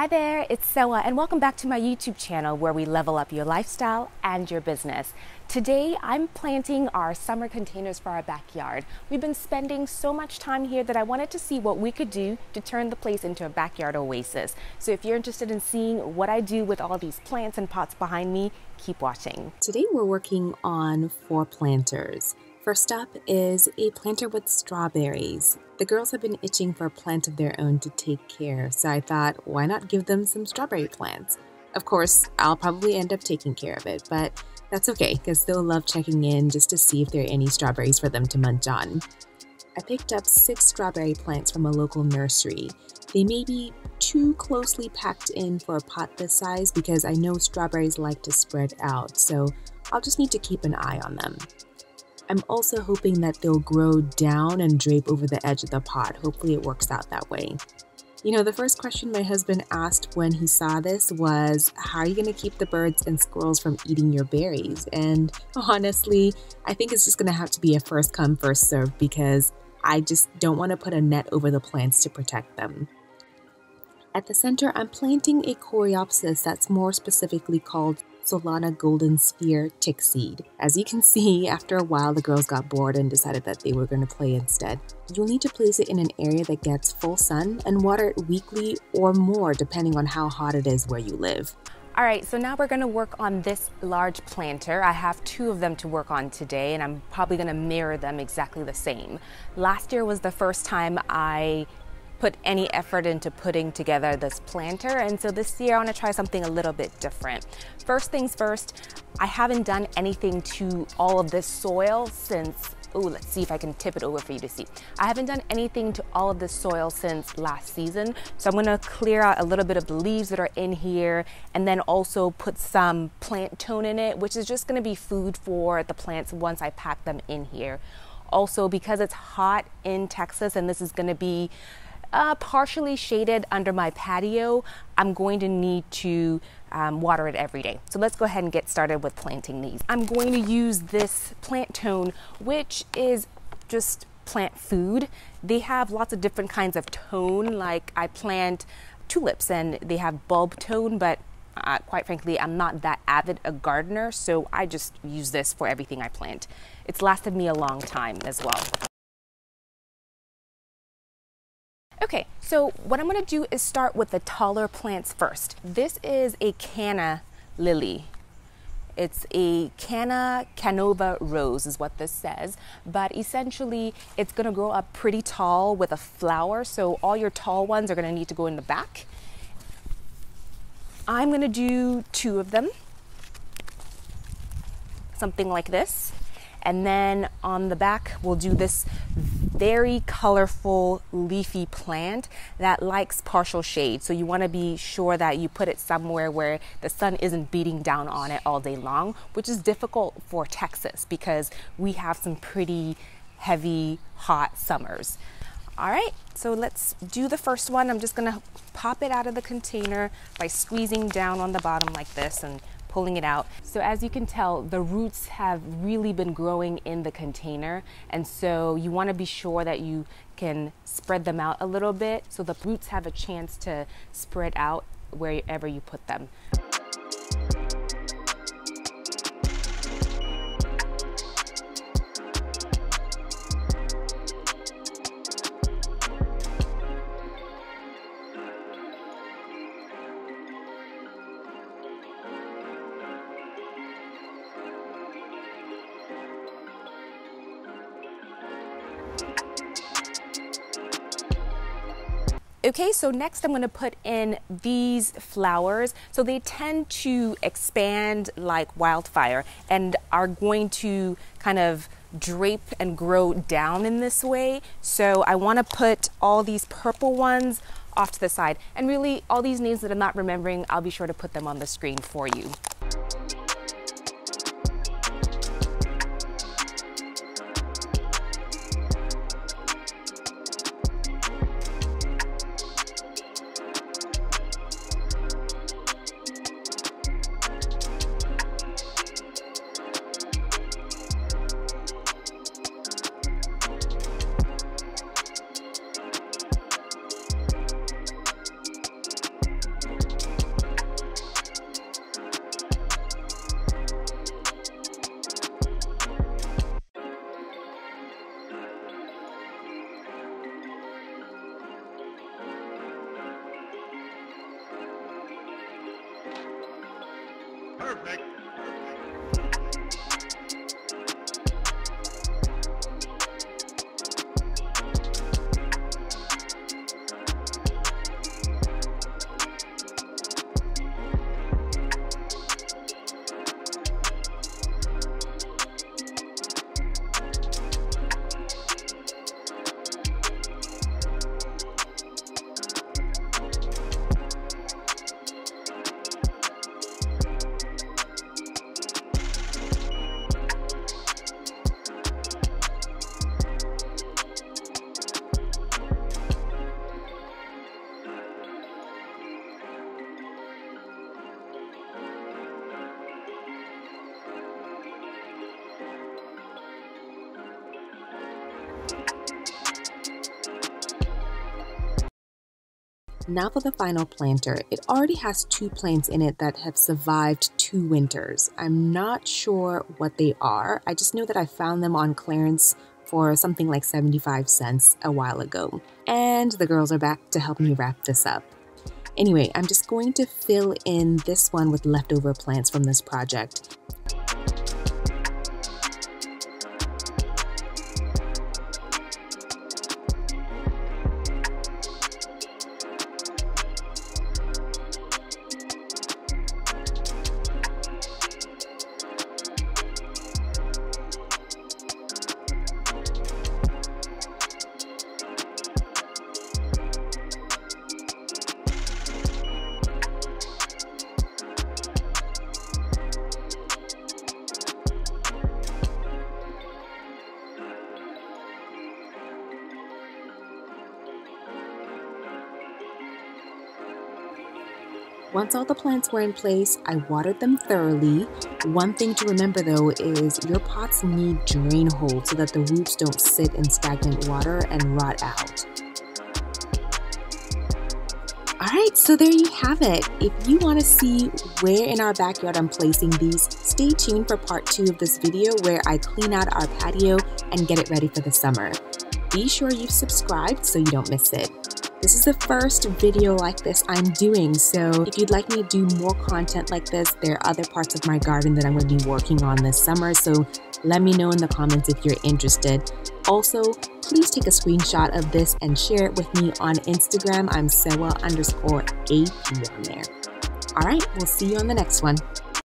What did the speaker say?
Hi there, it's Serwaa, and welcome back to my YouTube channel where we level up your lifestyle and your business. Today, I'm planting our summer containers for our backyard. We've been spending so much time here that I wanted to see what we could do to turn the place into a backyard oasis. So if you're interested in seeing what I do with all these plants and pots behind me, keep watching. Today, we're working on four planters. First up is a planter with strawberries. The girls have been itching for a plant of their own to take care, so I thought, why not give them some strawberry plants? Of course, I'll probably end up taking care of it, but that's okay because they'll love checking in just to see if there are any strawberries for them to munch on. I picked up six strawberry plants from a local nursery. They may be too closely packed in for a pot this size because I know strawberries like to spread out, so I'll just need to keep an eye on them. I'm also hoping that they'll grow down and drape over the edge of the pot. Hopefully, it works out that way. You know, the first question my husband asked when he saw this was, How are you going to keep the birds and squirrels from eating your berries? And honestly, I think it's just going to have to be a first come, first serve because I just don't want to put a net over the plants to protect them. At the center, I'm planting a coreopsis that's more specifically called Solanna Golden Sphere Tickseed. As you can see, after a while the girls got bored and decided that they were going to play instead. You'll need to place it in an area that gets full sun and water it weekly or more depending on how hot it is where you live. All right, so now we're gonna work on this large planter. I have two of them to work on today and I'm probably gonna mirror them exactly the same. Last year was the first time I put any effort into putting together this planter and so this year I want to try something a little bit different. First things first, I haven't done anything to all of this soil since Oh, let's see if I can tip it over for you to see. I haven't done anything to all of this soil since last season. So I'm gonna clear out a little bit of the leaves that are in here and then also put some plant tone in it, which is just gonna be food for the plants once I pack them in here. Also, because it's hot in Texas and this is gonna be uh, partially shaded under my patio, I'm going to need to um, water it every day. So let's go ahead and get started with planting these. I'm going to use this plant tone, which is just plant food. They have lots of different kinds of tone, like I plant tulips and they have bulb tone, but uh, quite frankly, I'm not that avid a gardener, so I just use this for everything I plant. It's lasted me a long time as well. Okay, so what I'm gonna do is start with the taller plants first. This is a canna lily. It's a canna Cannova rose is what this says, but essentially it's gonna grow up pretty tall with a flower, so all your tall ones are gonna need to go in the back. I'm gonna do two of them, something like this. And then on the back, we'll do this very colorful leafy plant that likes partial shade. So you want to be sure that you put it somewhere where the sun isn't beating down on it all day long, which is difficult for Texas because we have some pretty heavy, hot summers. All right, so let's do the first one. I'm just gonna pop it out of the container by squeezing down on the bottom like this and pulling it out. So as you can tell, the roots have really been growing in the container. And so you wanna be sure that you can spread them out a little bit so the roots have a chance to spread out wherever you put them. Okay, so next I'm going to put in these flowers. So they tend to expand like wildfire and are going to kind of drape and grow down in this way. So I want to put all these purple ones off to the side. And really, all these names that I'm not remembering, I'll be sure to put them on the screen for you. Perfect. Now for the final planter. It already has two plants in it that have survived two winters. I'm not sure what they are. I just know that I found them on clearance for something like 75 cents a while ago. And the girls are back to help me wrap this up. Anyway, I'm just going to fill in this one with leftover plants from this project. Once all the plants were in place, I watered them thoroughly. One thing to remember though is your pots need drain holes so that the roots don't sit in stagnant water and rot out. Alright, so there you have it. If you want to see where in our backyard I'm placing these, stay tuned for part 2 of this video where I clean out our patio and get it ready for the summer. Be sure you've subscribed so you don't miss it. This is the first video like this I'm doing, so if you'd like me to do more content like this, there are other parts of my garden that I'm going to be working on this summer, so let me know in the comments if you're interested. Also, please take a screenshot of this and share it with me on Instagram. I'm Serwaa underscore AP on there. All right, we'll see you on the next one.